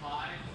five.